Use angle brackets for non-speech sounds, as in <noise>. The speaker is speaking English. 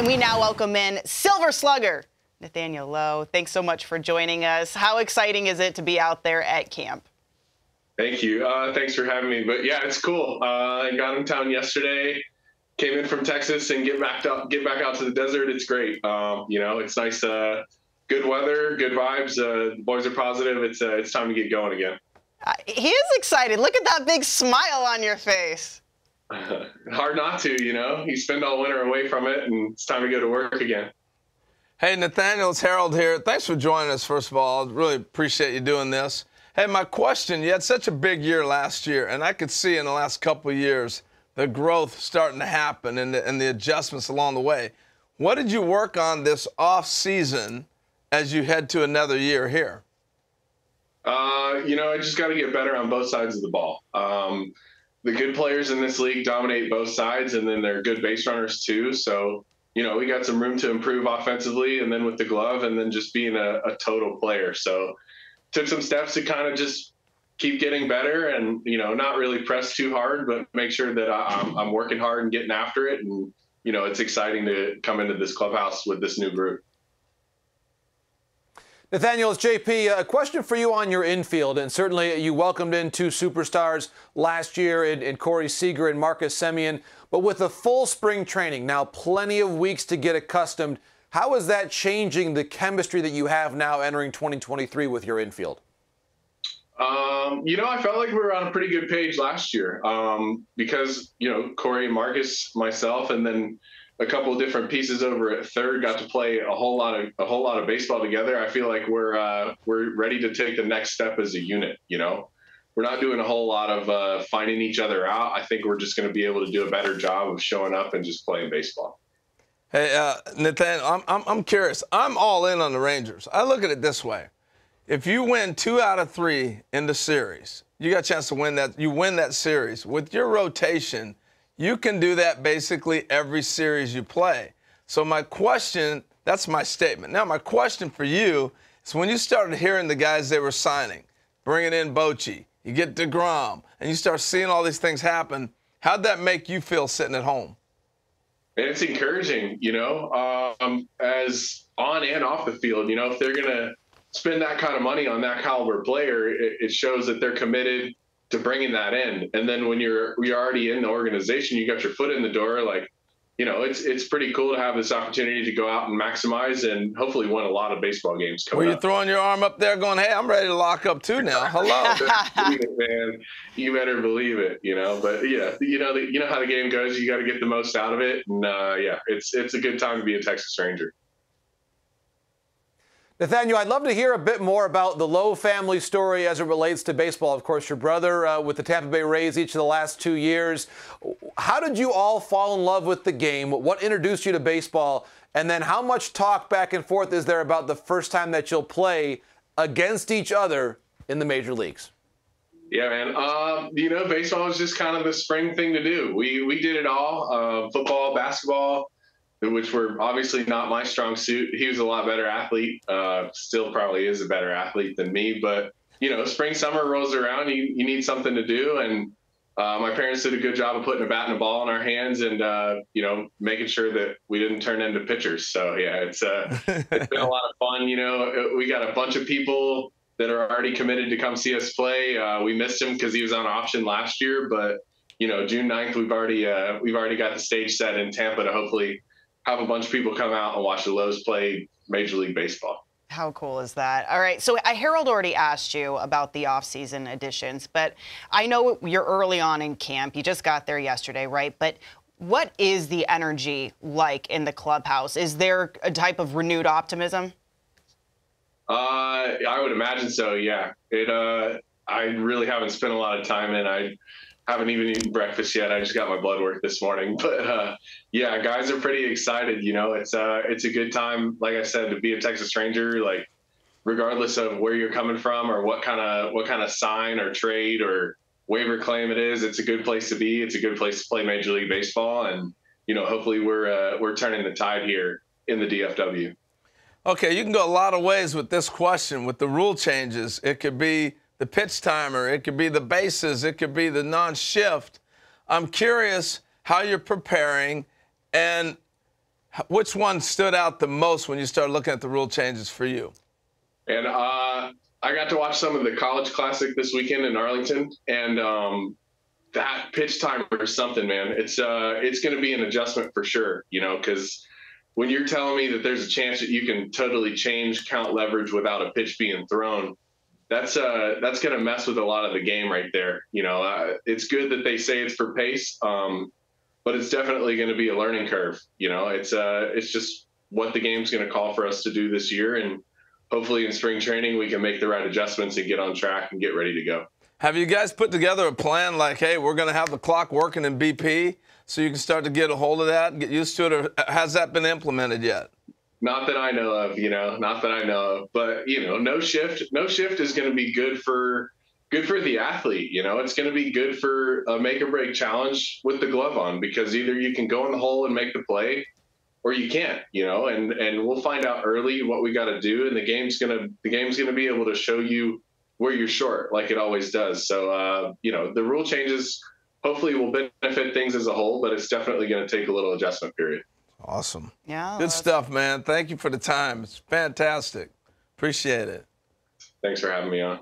And we now welcome in Silver Slugger, Nathaniel Lowe. Thanks so much for joining us. How exciting is it to be out there at camp? Thank you. Uh, thanks for having me. But yeah, it's cool. Uh, I got in town yesterday. Came in from Texas and get back up, get back out to the desert. It's great. Um, you know, it's nice. Uh, good weather, good vibes. Uh, the boys are positive. It's uh, it's time to get going again. Uh, he is excited. Look at that big smile on your face. <laughs> Hard not to, you know. You spend all winter away from it, and it's time to go to work again. Hey, Nathaniel, it's Harold here. Thanks for joining us, first of all. I really appreciate you doing this. Hey, my question you had such a big year last year, and I could see in the last couple of years the growth starting to happen and the, and the adjustments along the way. What did you work on this off season as you head to another year here? Uh, you know, I just got to get better on both sides of the ball. Um, the good players in this league dominate both sides, and then they're good base runners too. So, you know, we got some room to improve offensively, and then with the glove, and then just being a, a total player. So, took some steps to kind of just keep getting better, and you know, not really press too hard, but make sure that I'm, I'm working hard and getting after it. And you know, it's exciting to come into this clubhouse with this new group. Nathaniel, it's JP. A question for you on your infield, and certainly you welcomed in two superstars last year in, in Corey Seager and Marcus Semien. But with a full spring training, now plenty of weeks to get accustomed, how is that changing the chemistry that you have now entering 2023 with your infield? Um, you know, I felt like we were on a pretty good page last year um, because, you know, Corey, Marcus, myself, and then a couple of different pieces over at third got to play a whole lot of a whole lot of baseball together. I feel like we're uh, we're ready to take the next step as a unit. You know, we're not doing a whole lot of uh, finding each other out. I think we're just going to be able to do a better job of showing up and just playing baseball. Hey, uh, Nathan, I'm, I'm, I'm curious. I'm all in on the Rangers. I look at it this way: if you win two out of three in the series, you got a chance to win that. You win that series with your rotation you can do that basically every series you play. So, my question that's my statement. Now, my question for you is when you started hearing the guys they were signing, bringing in Bochy, you get DeGrom, and you start seeing all these things happen, how'd that make you feel sitting at home? It's encouraging, you know, um, as on and off the field. You know, if they're going to spend that kind of money on that caliber player, it, it shows that they're committed to bringing that in. And then when you're you're already in the organization, you got your foot in the door. Like, you know, it's it's pretty cool to have this opportunity to go out and maximize and hopefully win a lot of baseball games. Were you up. throwing your arm up there, going, "Hey, I'm ready to lock up too now"? Hello, <laughs> man. You better believe it. You know, but yeah, you know, the, you know how the game goes. You got to get the most out of it. And uh, yeah, it's it's a good time to be a Texas Ranger. Nathaniel, I'd love to hear a bit more about the Lowe family story as it relates to baseball. Of course, your brother uh, with the Tampa Bay Rays each of the last two years. How did you all fall in love with the game? What introduced you to baseball? And then how much talk back and forth is there about the first time that you'll play against each other in the major leagues? Yeah, man. Um, you know, baseball is just kind of the spring thing to do. We we did it all: uh, football, basketball, which were obviously not my strong suit. He was a lot better athlete. Uh, still probably is a better athlete than me. But you know, spring summer rolls around. You you need something to do, and uh, my parents did a good job of putting a bat and a ball in our hands, and uh, you know, making sure that we didn't turn into pitchers. So yeah, it's uh, <laughs> it's been a lot of fun. You know, we got a bunch of people that are already committed to come see us play. Uh, we missed him because he was on option last year, but you know, June 9th, we've already uh, we've already got the stage set in Tampa to hopefully have a bunch of people come out and watch the Lowe's play Major League Baseball. How cool is that? All right, so I Harold already asked you about the off-season additions, but I know you're early on in camp. You just got there yesterday, right? But what is the energy like in the clubhouse? Is there a type of renewed optimism? Uh, I would imagine so. Yeah. It. Uh, I really haven't spent a lot of time in. I haven't even eaten breakfast yet. I just got my blood work this morning. <laughs> But uh, yeah, guys are pretty excited. You know, it's uh, it's a good time, like I said, to be a Texas Ranger. Like, regardless of where you're coming from or what kind of what kind of sign or trade or waiver claim it is, it's a good place to be. It's a good place to play Major League Baseball, and you know, hopefully we're uh, we're turning the tide here in the DFW. Okay, you can go a lot of ways with this question. With the rule changes, it could be the pitch timer, it could be the bases, it could be the non shift. I'm curious how you're preparing and Which one stood out the most when you started looking at the rule changes for you? And uh, I got to watch some of the College Classic this weekend in Arlington, and um, that pitch timer is something, man. It's uh, it's going to be an adjustment for sure, you know, because when you're telling me that there's a chance that you can totally change count leverage without a pitch being thrown, that's uh, that's going to mess with a lot of the game right there. You know, uh, it's good that they say it's for pace, um, but it's definitely going to be a learning curve. You know, it's uh, it's just what the game's going to call for us to do this year, and hopefully in spring training we can make the right adjustments and get on track and get ready to go. Have you guys put together a plan like, hey, we're going to have the clock working in BP so you can start to get a hold of that get used to it, or has that been implemented yet? Not that I know of, you know, not that I know of, but you know, no shift, no shift is going to be good for good for the athlete. You know, it's going to be good for a make or break challenge with the glove on because either you can go in the hole and make the play, or you can't. You know, and and we'll find out early what we got to do, and the game's gonna the game's gonna be able to show you where you're short, like it always does. So, uh, you know, the rule changes hopefully will benefit things as a whole, but it's definitely going to take a little adjustment period. Awesome. Yeah. Good stuff, man. Thank you for the time. It's fantastic. Appreciate it. Thanks for having me on.